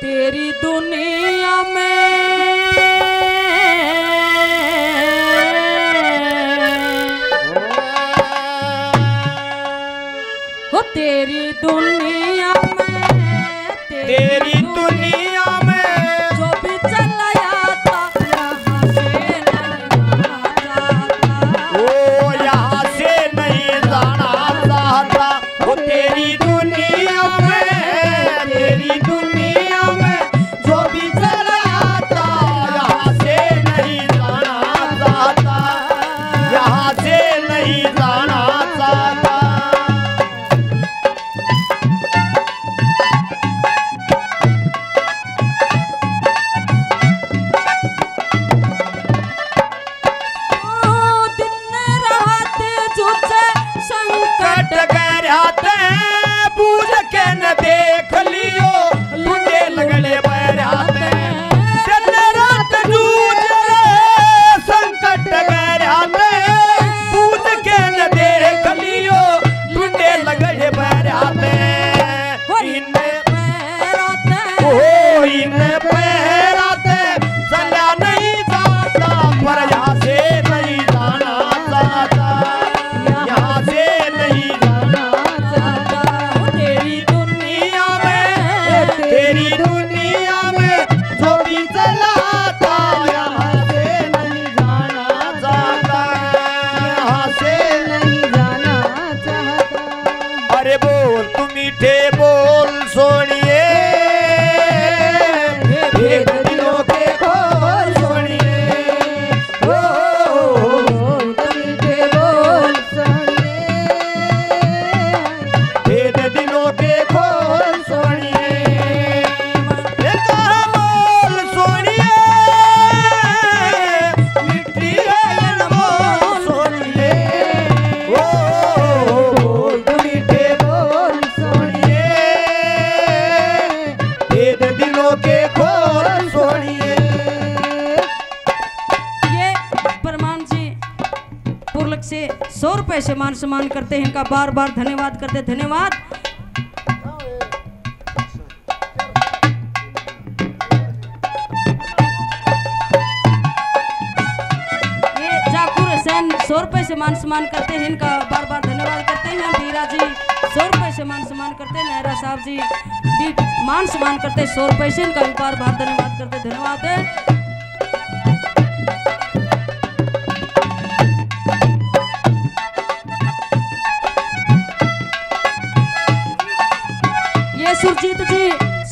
तेरी दुनिया में। हो तेरी दुनिया ऐसे मान सम्मान करते हैं, इनका बार बार धन्यवाद करते धन्यवाद। सौ रुपए से मान सम्मान करते हैं, इनका बार बार धन्यवाद करते हैं। धीरा जी सौ रुपए से मान सम्मान करते हैं नेहरा साहब जी भी मान सम्मान करते हैं सौ रुपए से, इनका बार बार धन्यवाद करते धन्यवाद। है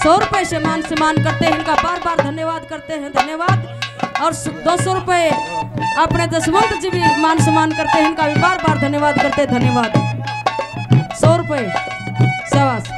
सौ रुपए से मान सम्मान करते हैं, इनका बार बार धन्यवाद करते हैं, धन्यवाद। और दो सौ रुपये अपने दसवंत जी भी मान सम्मान करते हैं, इनका भी बार बार धन्यवाद करते हैं, धन्यवाद। सौ रुपये सवास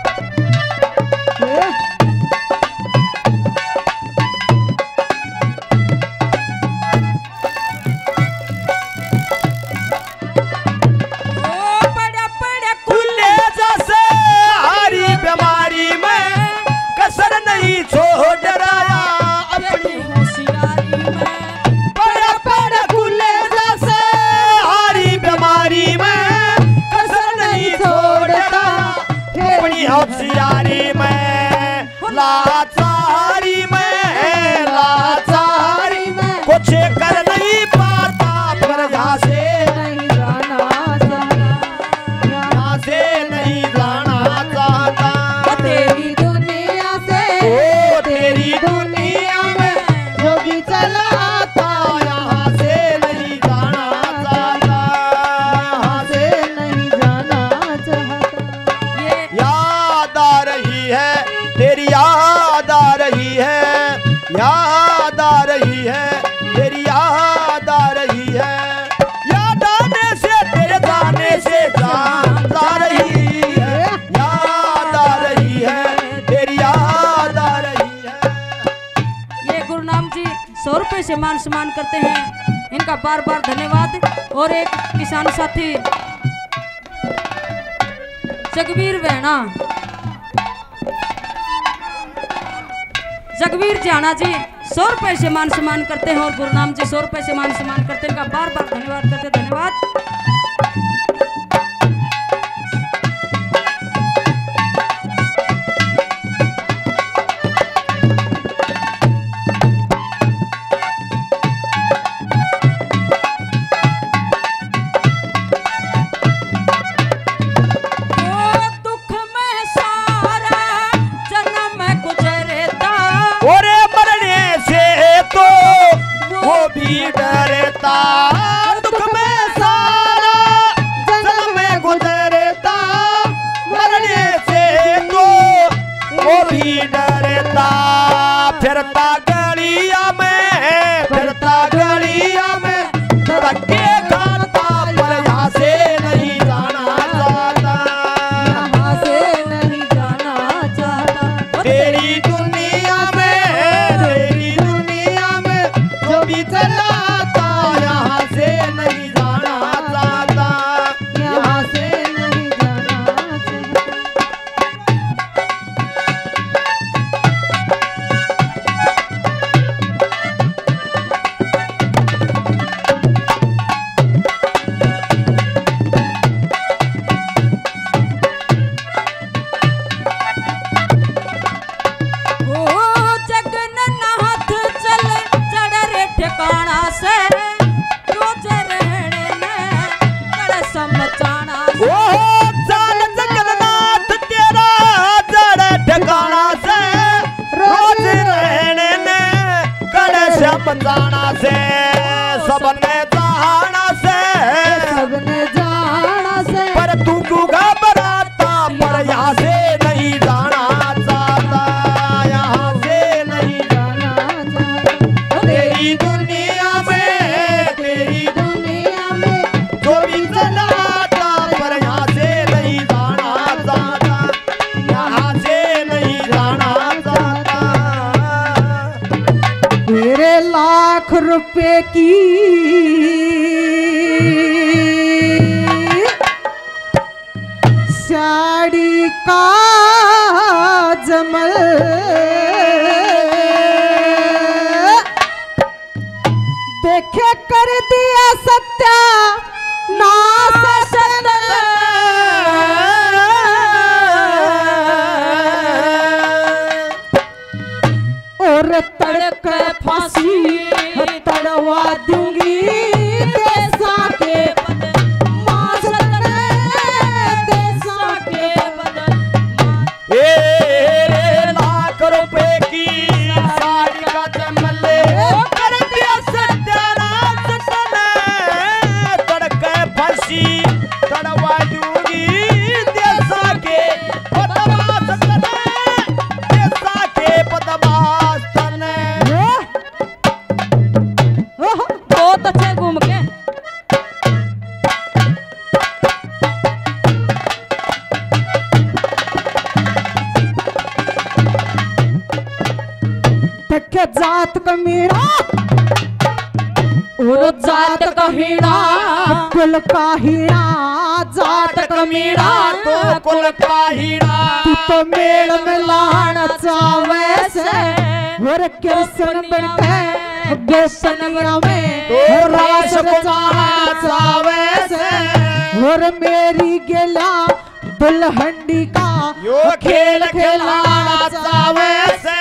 बार बार धन्यवाद। और एक किसान साथी जगवीर वैणा। जगवीर जाना जी, सौ रुपए से मान सम्मान करते हैं और गुरुनाम जी सौ रुपए से मान सम्मान करते हैं। उनका बार बार धन्यवाद करते धन्यवाद। काहिड़ा जातक तो कुल तो मेल मिलान चावे से बनते बेसन में तो चावे और मेरी गेला दुल्हंडी का? यो खेल खेला चावे से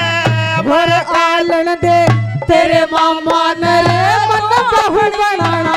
आलन दे तेरे मामा ने मन बहु बनाना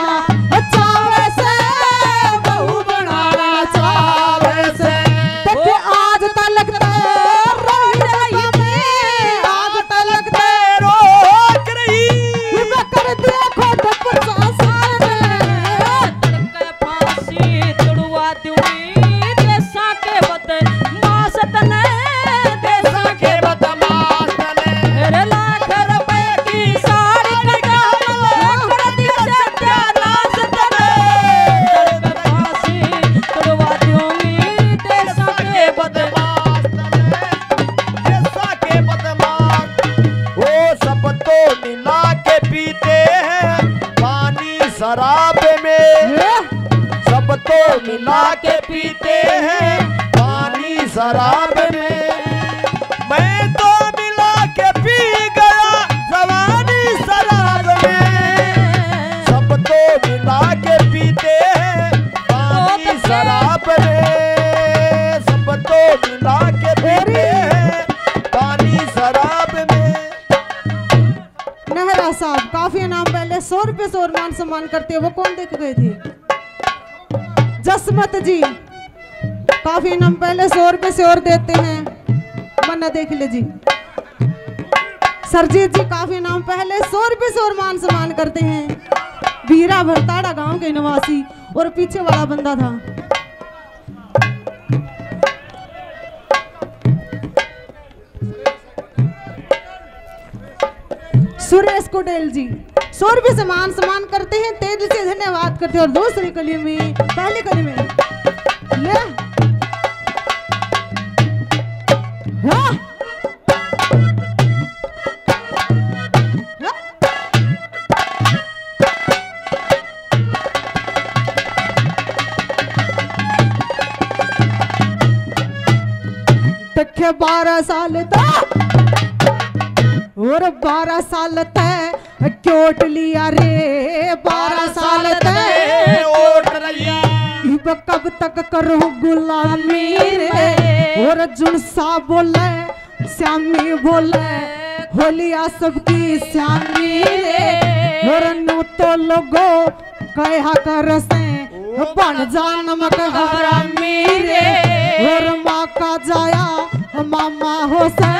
थे वो कौन देख गए थे? जसमत जी। काफ़ी नाम, पहले सौ रुपए से और देते हैं। मना देख ले जी। सरजीत जी, काफ़ी नाम, पहले सौ रुपए से और मान सम्मान करते हैं। वीरा भरताड़ा गाँव के निवासी और पीछे वाला बंदा था। सुरेश कुटेल जी। सौ रुपये से मान सम्मान करते हैं, तेज़ी से धन्यवाद करते हैं, और दूसरी कली में, पहली कली में हाँ। हाँ। बारह साल तक और बारह साल तक क्योट लिया रे बारह साल ओट कब तक करो गुलामी रे? और जुन सा बोले श्यामी बोले होलिया सबकी श्यामी रे। और नु तो लोगो कहा कर से बन जा नमक हरामी रे और माँ का जाया मामा हो से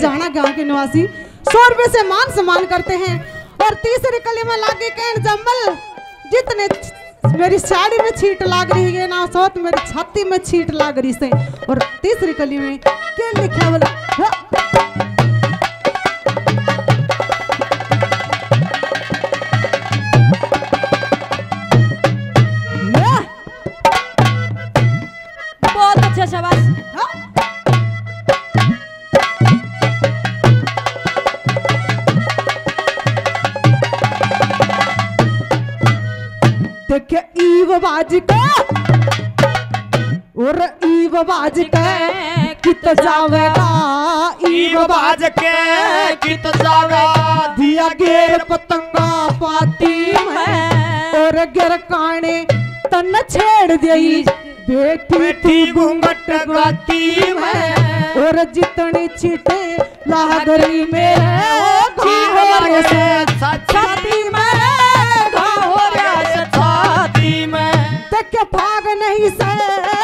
जाना गाँव के निवासी। सौ रुपए से मान सम्मान करते हैं। और तीसरे कली में लागे कहन जम्बल जितने मेरी साड़ी में छीट लाग रही है ना, सोत मेरी छाती में छीट लाग रही से। और तीसरी कली में क्या लिखा ईव बाज का और ईव कित जावेगा ईव बाज के कित जागा दिया गेर पतंगा पाती में और गिर काने तन छेड़ दई। बेटी बैठी घूंघट गाती में। और जितनी छीटे लागरी मेरे ओ घावर से। छाती में तक भाग नहीं से।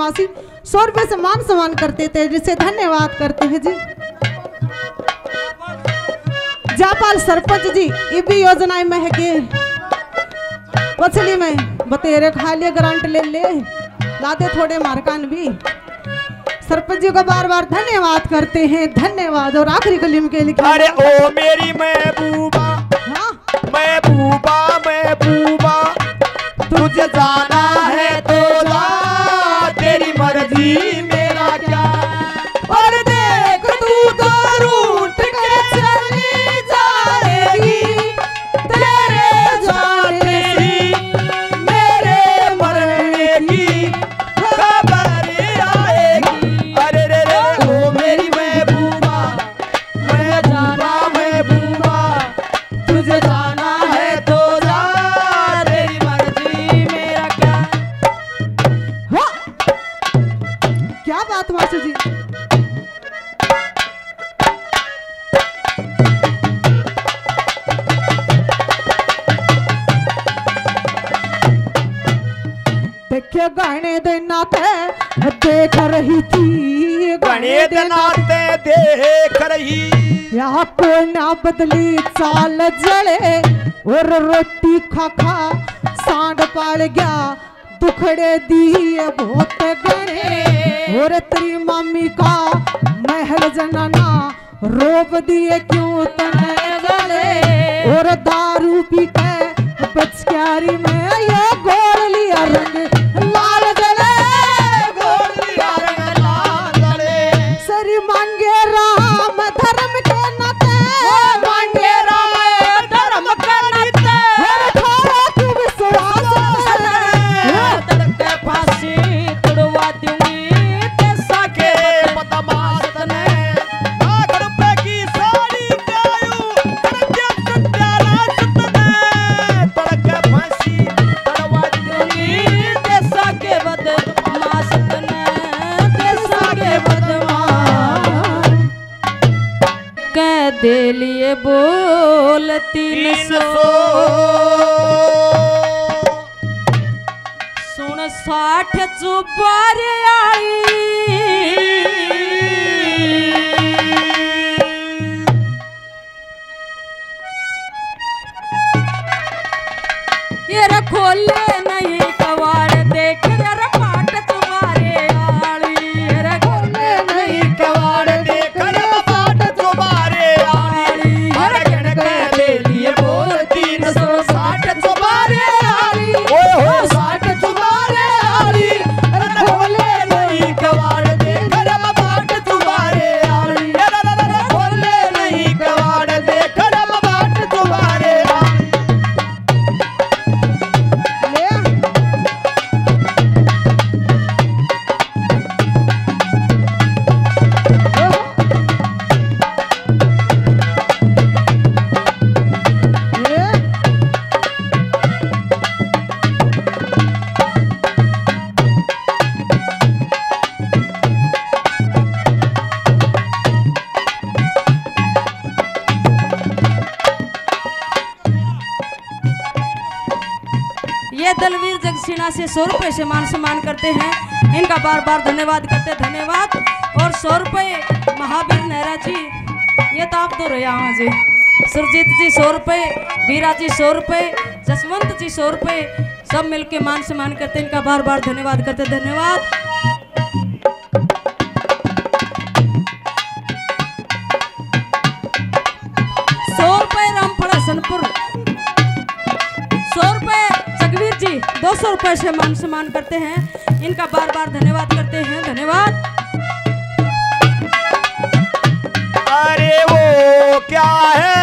निवासी सौ रुपए से मान सम्मान करते थे जिसे धन्यवाद करते हैं जी। जापाल सरपंच जी ये भी योजनाएँ में है के पछली में बतेरे खा लिए ग्रांट ले ले लाते थोड़े मारकान भी। सरपंच जी को बार बार धन्यवाद करते हैं धन्यवाद और आखिरी कलीम के लिए अरे ओ मेरी महबूबा हाँ। महबूबा महबूबा तुझे जाना है तेरी वेदनाते देख रही। आपको ना बदली चाल जले और रोटी खा खा सांड पाल गया दुखड़े दिए बहुत गणे और तेरी मम्मी का महल जनाना रोप दिए क्यों तने गले? और दारू पी के बचकारी में से मान सम्मान करते हैं। इनका बार बार धन्यवाद करते धन्यवाद। और सौ रुपये महावीर नेहरा जी, ये तो आप तो रहे यहाँ जी सुरजीत जी सौ रुपये वीरा जी सौ रुपये जसवंत जी सौ रुपये सब मिलके मान सम्मान करते इनका बार बार धन्यवाद करते धन्यवाद। सौ रुपए से मान सम्मान करते हैं। इनका बार बार धन्यवाद करते हैं। धन्यवाद। अरे वो क्या है?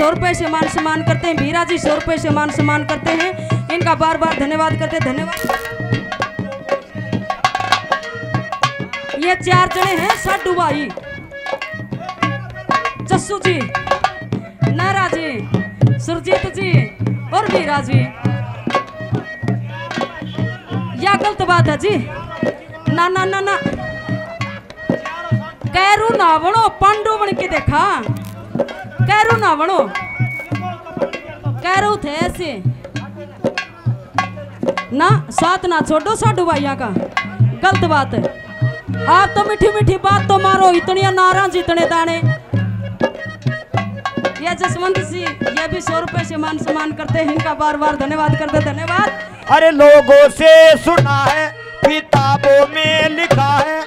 सौ रुपए से मान सम्मान करते हैं। वीरा जी सौ रुपए से मान सम्मान करते हैं। इनका बार बार धन्यवाद करते हैं। धन्यवाद। ये चार जने हैं, साडू भाई। चस्सू जी, नारा जी, सुरजीत जी और वीरा जी। या गलत बात है जी। ना ना ना ना। कैरू ना बनो पांडु बन के देखा। कैरू ना बनो कैरू थे ऐसे. ना, साथ ना, छोड़ो साडू भाइया का. गलत बात है. आप तो मीठी मीठी बात तो मारो, इतनी नाराज़, इतने दाने. ये जसवंत जी ये भी सौ रुपए से मान सम्मान करते हैं, इनका बार बार धन्यवाद करते धन्यवाद. अरे लोगों से सुना है किताबों में लिखा है.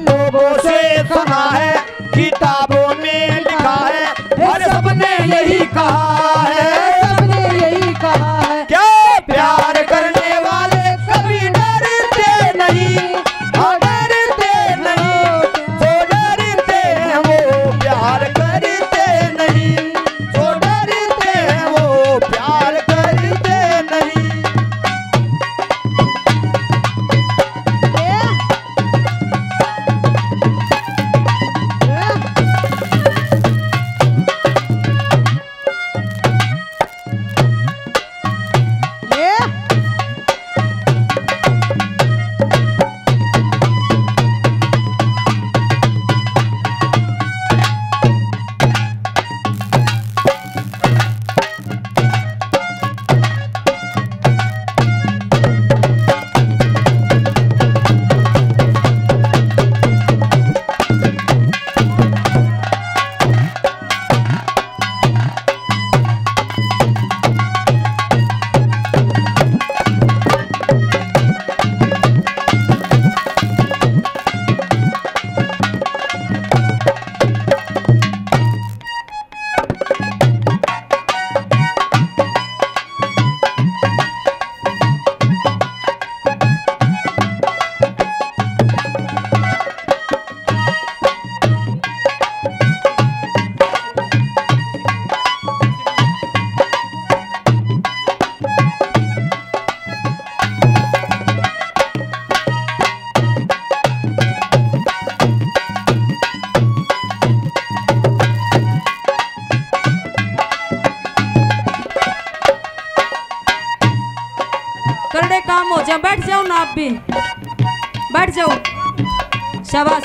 लोगों से सुना है बैठ जाओ ना आप भी। बैठ जाओ। शाबाश।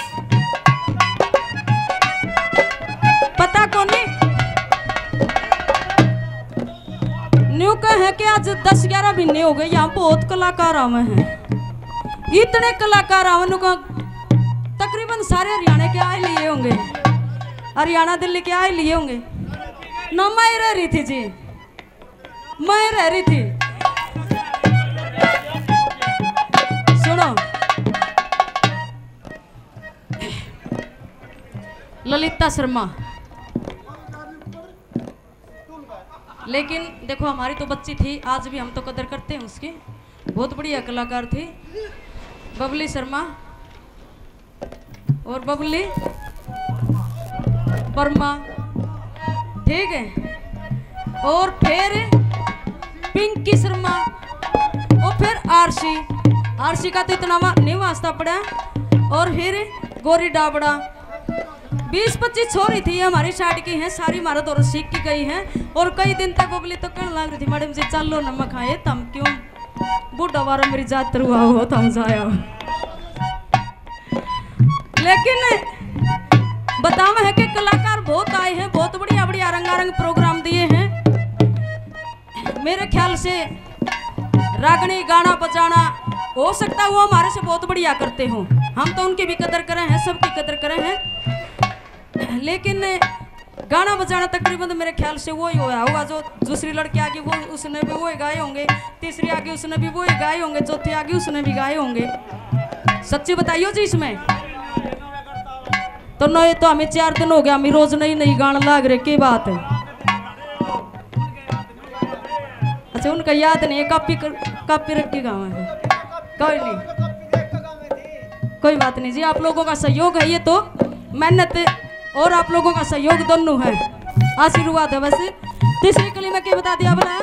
पता को नहीं न्यू का है कि आज दस ग्यारह महीने हो गए, यहाँ बहुत कलाकार आवे हैं। इतने कलाकार आवे नु तकरीबन सारे हरियाणा के आए लिए होंगे। हरियाणा दिल्ली के आए लिए होंगे। ना मैं रह रही थी जी। मैं रह रही थी। ललिता शर्मा। लेकिन देखो, हमारी तो बच्ची थी, आज भी हम तो कदर करते हैं उसकी। बहुत बढ़िया कलाकार थी। बबली शर्मा और बबली वर्मा। ठीक है? और फिर पिंकी शर्मा और फिर आरसी। आरसी का तो इतना नहीं वास्ता पड़ा और फिर गोरी डाबड़ा। बीस पच्चीस छोरी थी, हमारी साइड की हैं, सारी महारत और सीख की गई हैं। और कई दिन तक बोली तो कहने लग रही थी, मैडम जी, चल लो नमक खाए तम क्यों? बूढ़ा बारा मेरी जात हुआ हो तो हम जाया लेकिन बतावा है कि कलाकार बहुत आए हैं, बहुत बढ़िया बढ़िया रंगारंग प्रोग्राम दिए हैं। मेरे ख्याल से रागनी गाना बजाना। हो सकता है वो हमारे से बहुत बढ़िया करते हो। हम तो उनकी भी कदर करें हैं, सबकी कदर करें हैं। लेकिन गाना बजाना तकरीबन मेरे ख्याल से वो ही होया होगा, जो दूसरी लड़की आगे वो, उसने भी वो ही गाए होंगे। तीसरी आगे उसने भी वो ही गाए होंगे, चौथी आगे उसने भी गाए होंगे। सच्ची बताइयो जी इसमें? तो नहीं तो हमें चार दिन हो गया हमें रोज नहीं नहीं गाना लाग रहे, की बात है? अच्छा उनका याद नहीं है कॉपी कर, कॉपी रख के गाँव है। कोई नहीं। कोई बात नहीं जी आप लोगों का सहयोग है ये तो। मेहनत और आप लोगों का सहयोग दोनों है। आशीर्वाद है वैसे। तीसरी कली में क्या बता दिया बोला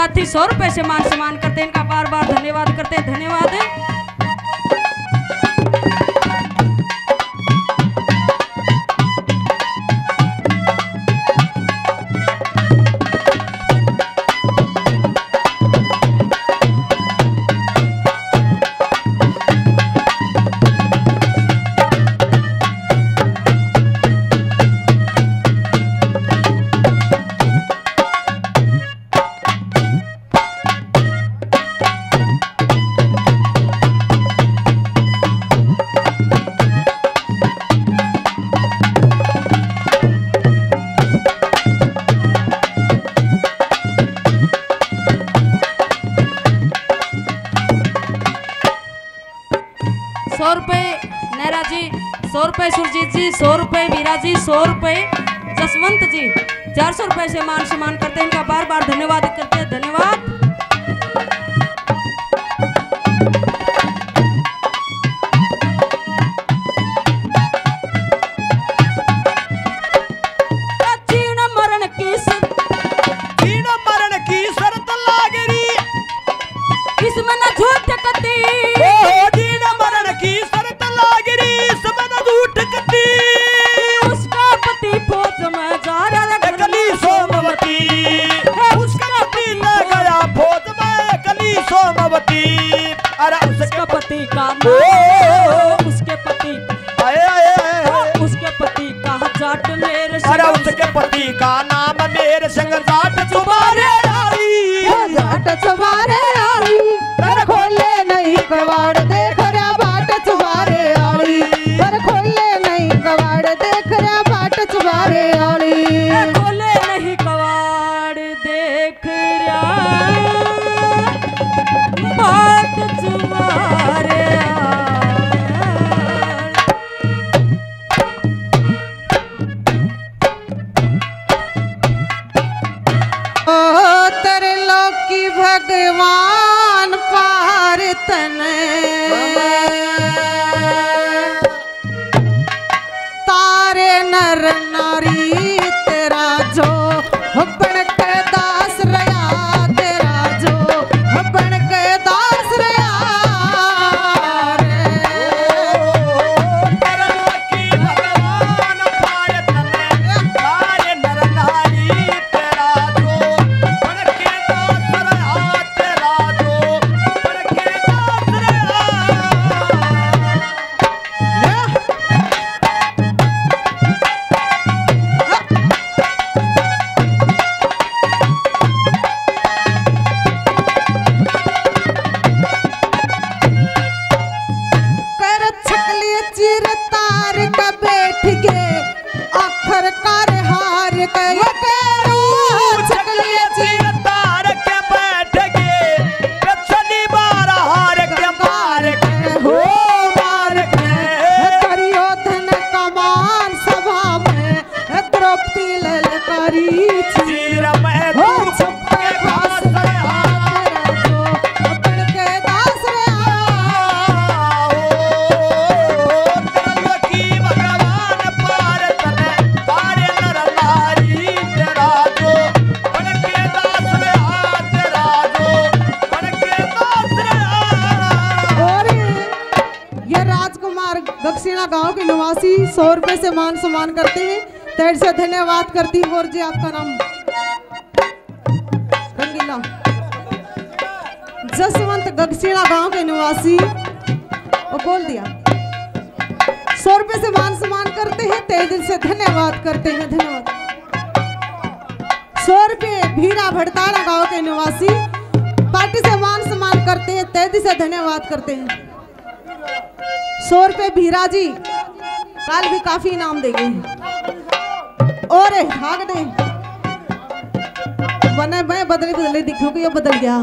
साथी सौ रुपए से मान सम्मान करते हैं। इनका बार बार धन्यवाद करते हैं। धन्यवाद। सौ रुपए, जसवंत जी, चार सौ रुपए से मान सम्मान करते हैं। इनका बार बार धन्यवाद करते हैं। का दक्षिणा गाँव के निवासी सौ रुपए से मान सम्मान करते हैं। तैर से धन्यवाद करती हूँ, और जी आपका नाम। रंगीला जसवंत गगसीणा गाँव के निवासी, वो बोल दिया। सौ रुपए से मान सम्मान करते हैं तय दिल से धन्यवाद करते हैं, धन्यवाद। सौ रुपये भीरा भड़ताड़ा गाँव के निवासी, पार्टी से मान सम्मान करते हैं तय दिल से धन्यवाद करते हैं। सौ रुपये भीरा जी, काल भी काफ़ी इनाम देंगे। और भाग दे। बने मैं बदले बदले दिखो कि ये बदल गया।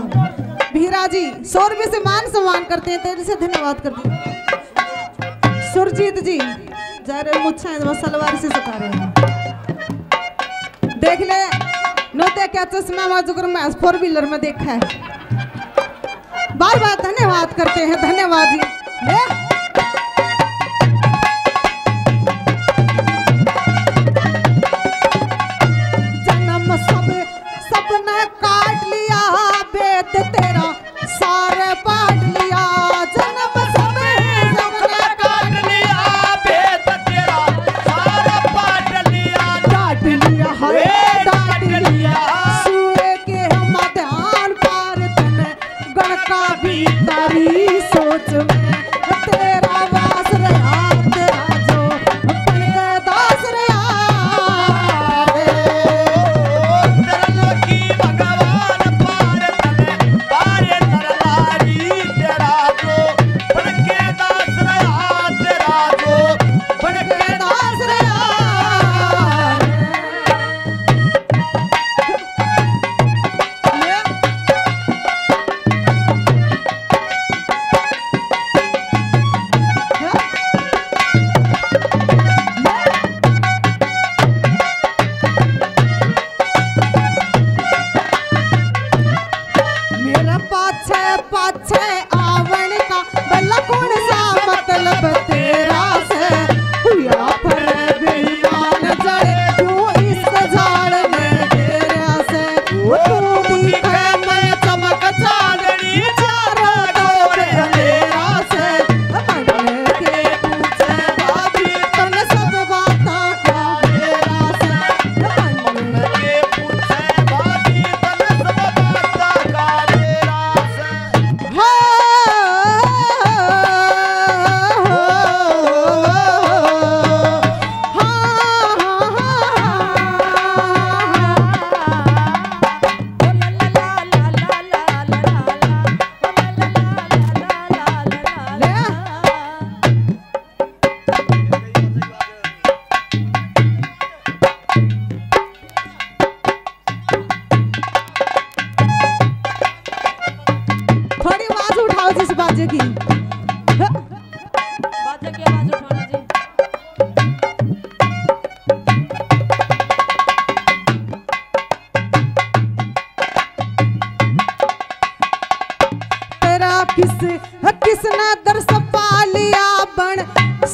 भीरा जी सौ रुपये से मान सम्मान करते हैं, तेरे से धन्यवाद करते हैं। सुरजीत जी, जा रहे मुच्छा है सलवार से सता रहे हैं देख ले, नोते क्या चश्मा माजुकर में फोर व्हीलर में देखा है। बार बार धन्यवाद करते हैं, धन्यवाद जी। ले।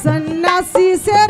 सन्नासी से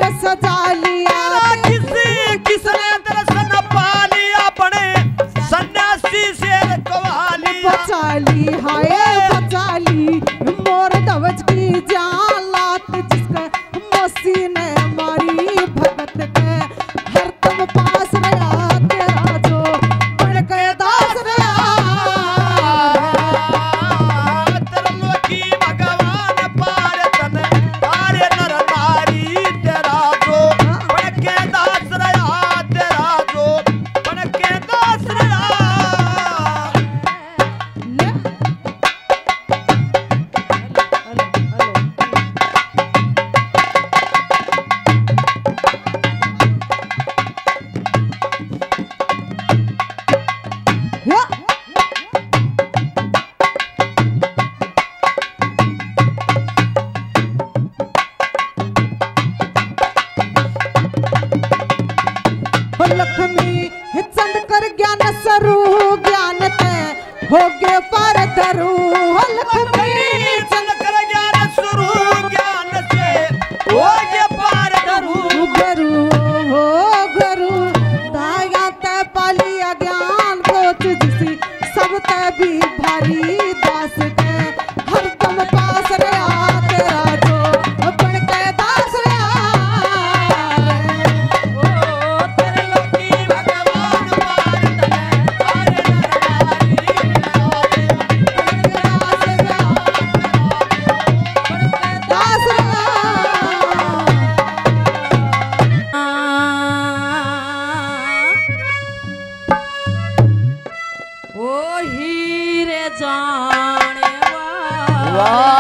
वाली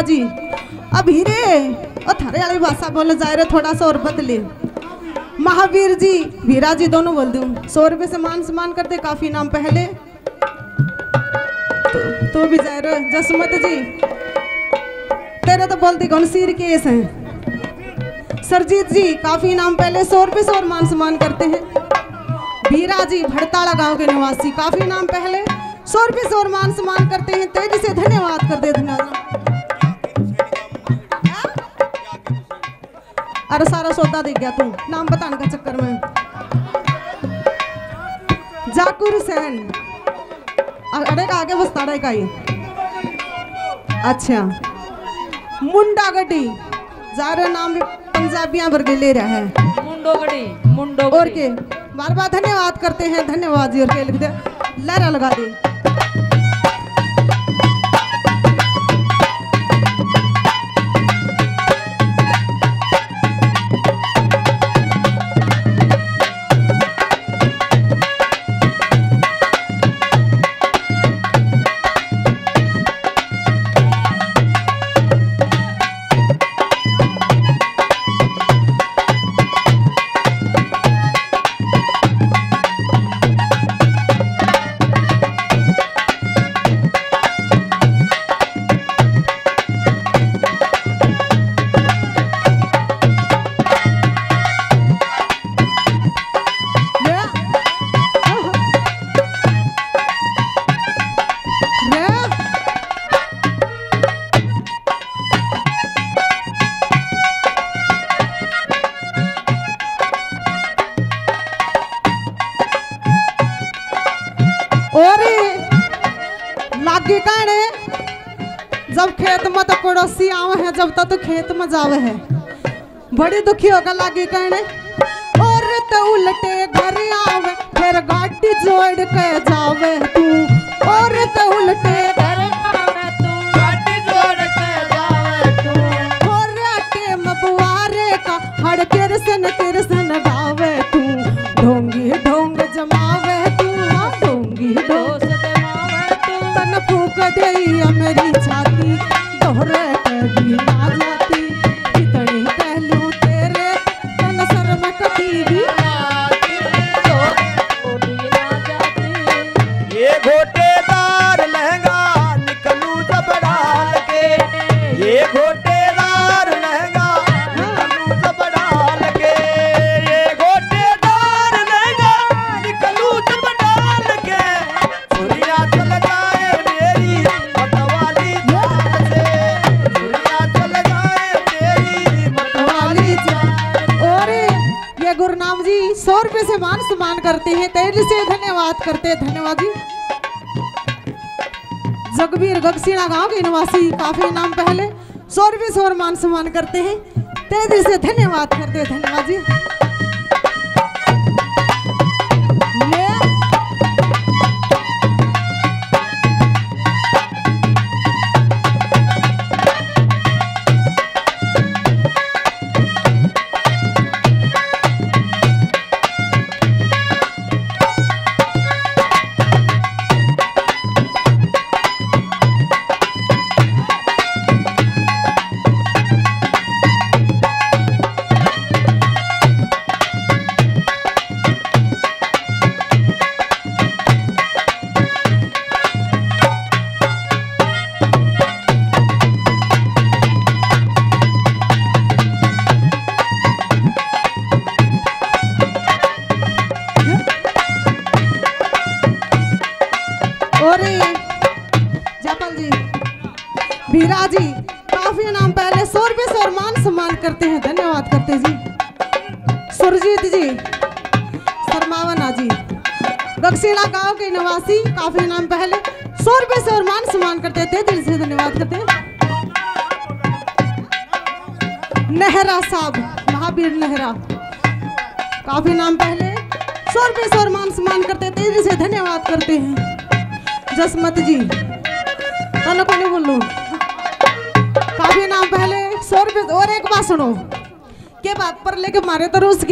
करती और भीरा जी अब हीरे और थारे वाली भाषा बोले जा रहे थोड़ा सा और बदले। महावीर जी भीरा जी दोनों बोल दूँ। सौ रुपए से मान सम्मान करते काफ़ी नाम पहले। तो, तो भी जा रहे जसमत जी। तेरे तो बोलती कौन सिर केस है? सरजीत जी काफ़ी नाम पहले सौ रुपये से और मान सम्मान करते हैं। बीरा जी भड़ताड़ा गाँव के निवासी काफ़ी नाम पहले। सौ रुपये से और मान सम्मान करते हैं तेज़ी से धन्यवाद कर दे धन्यवाद। अरे सारा सौदा दे गया तू नाम बताने का चक्कर में जाकुर सेन अरे आगे बस ताड़ा का ही अच्छा मुंडा गड्डी जा रहे नाम पंजाबियाँ वर्गे ले रहा है मुंडोगड़ी मुंडोगड़ी और के बार बार धन्यवाद करते हैं धन्यवाद जी और के लिख दे लहरा लगा दे जावे है। बड़ी दुखी होकर लागे काने मान सम्मान करते हैं तेज से धन्यवाद करते हैं, धन्यवाद जी। जगबीर गगसीना गाँव के निवासी काफ़ी नाम पहले सौरवी सौर मान सम्मान करते हैं, तेज़ी से धन्यवाद करते धन्यवाद जी।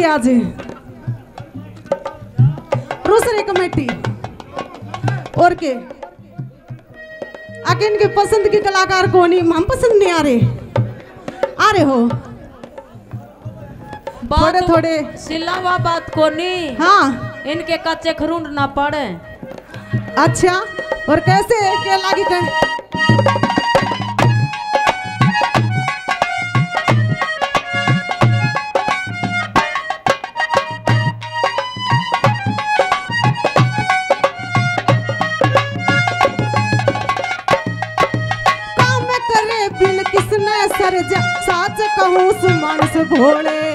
आज। रोसरे कमेटी और के? आगे इनके पसंद के कलाकार कौन ही? हम पसंद नहीं आ रहे। आ रहे हो? थोड़े थोड़े। सिलावा बात को नहीं हाँ। इनके कच्चे खरूंड ना पड़े। अच्छा। और कैसे? के लागी कर... माणसं भोळे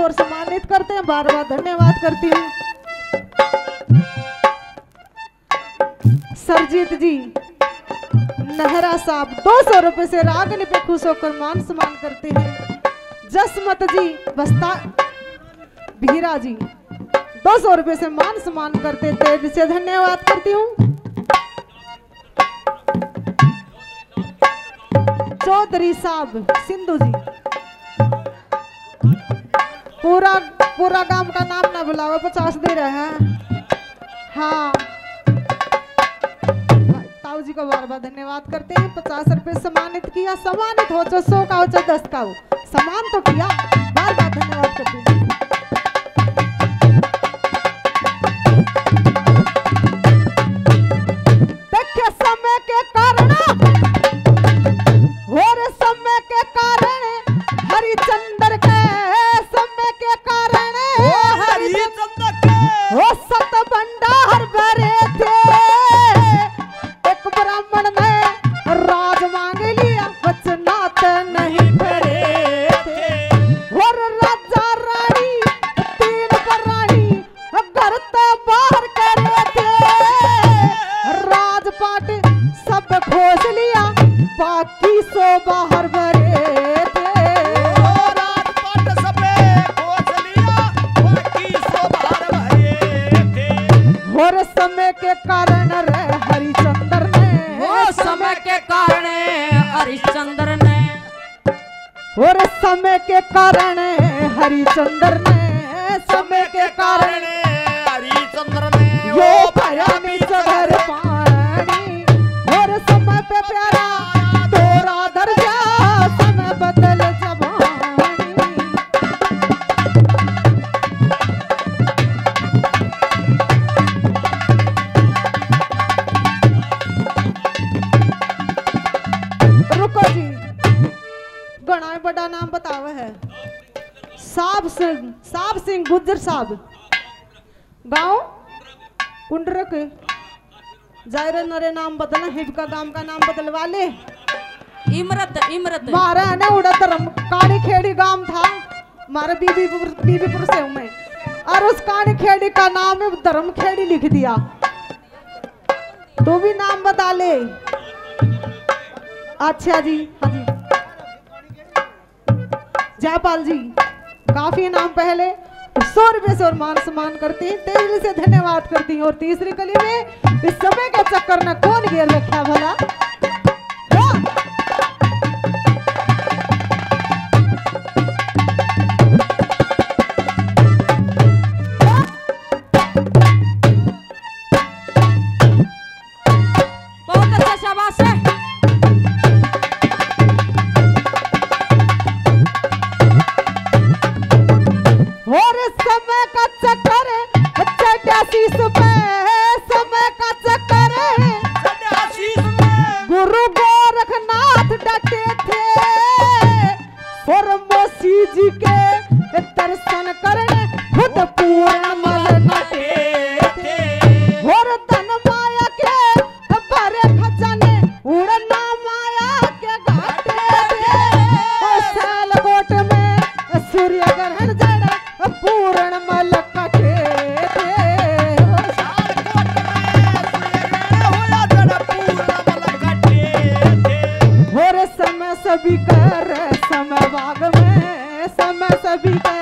सौ शोर सम्मानित करते हैं। बार बार धन्यवाद करती हूँ। सरजीत जी, नहरा साहब, दो सौ रुपए से रागनी पे खुश होकर मान सम्मान करते हैं। जसमत जी, बस्ता, भीरा जी, दो सौ रुपये से मान सम्मान करते थे जिसे धन्यवाद करती हूँ। चौधरी साहब, सिंधु जी पूरा पूरा गाँव का नाम ना बुलाओ पचास दे रहे हैं। हाँ। ताऊ जी को बार बार धन्यवाद करते हैं। पचास रुपए सम्मानित किया, सम्मानित हो चो सौ का हो चो दस का हो। सम्मान तो किया, बार बार धन्यवाद करते हैं। साहब गाँव कुंडरक जायरे नरे नाम बदलना हिबका गाँव का नाम बदलवा ले। इमरत इमरत। मारा है ना उड़ा धर्म काली खेड़ी गाँव था। मारे बीबीपुर बीबीपुर से हूँ मैं। और उस काली खेड़ी का नाम है धर्म खेड़ी लिख दिया। तू भी नाम बता ले। अच्छा जी हाँ जी। जयपाल जी काफ़ी नाम पहले। सौ रुपए से और मान सम्मान करती हैं। तेज़ी से धन्यवाद करती हूँ। और तीसरी कली में, इस समय के चक्कर न कौन घेर रखा भला? सभी कर समय बाग में समय सभी कर